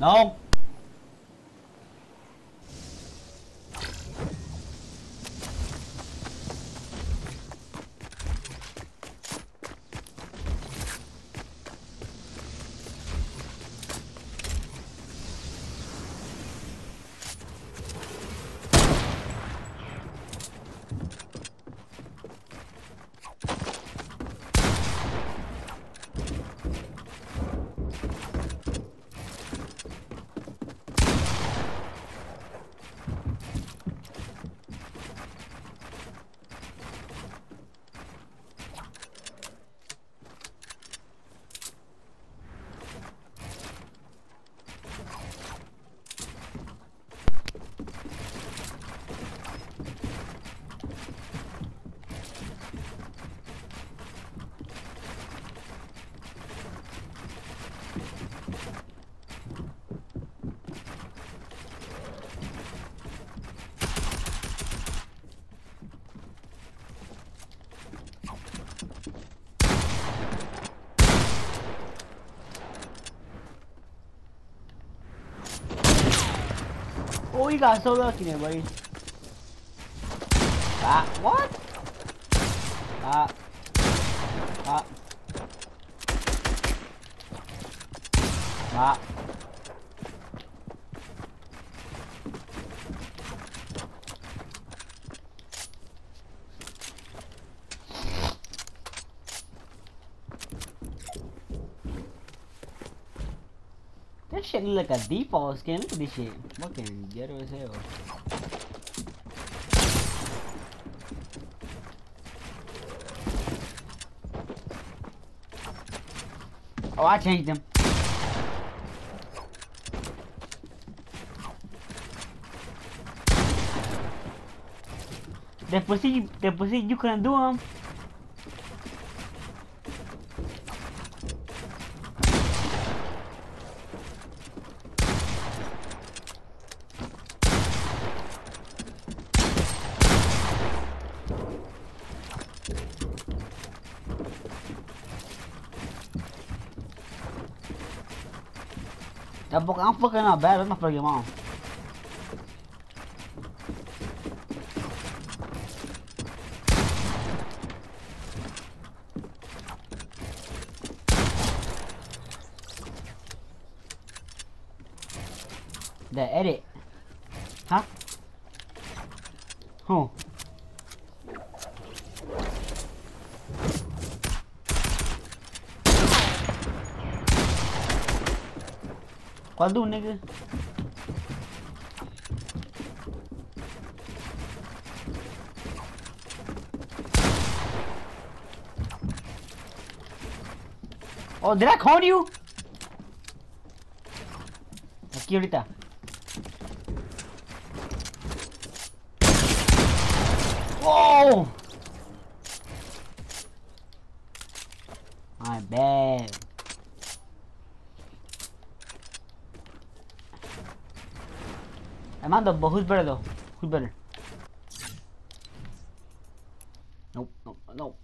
No. Oh, you got so lucky there, buddy. Ah, what? Ah. Ah. Ah. This shit look like a default skin. Look at this shit. Fucking ghetto as hell. Oh, I changed them. Después sí, después sí, you couldn't do them. Tampoco, fucking not bad. I'm not fucking mom. The edit. Huh? Who? ¿Cuál de un nigga? Oh, did I call you? Ahorita. Oh! My Am on the who's better though? Who's better? Nope, nope, nope.